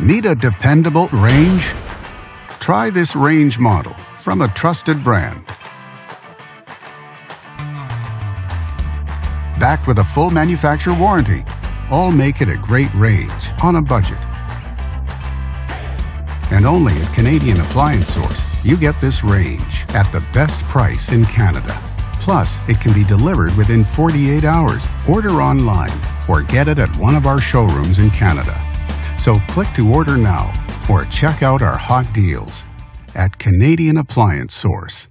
Need a dependable range? Try this range model from a trusted brand. Backed with a full manufacturer warranty, all make it a great range on a budget. And only at Canadian Appliance Source, you get this range at the best price in Canada. Plus, it can be delivered within 48 hours. Order online or get it at one of our showrooms in Canada. So click to order now or check out our hot deals at Canadian Appliance Source.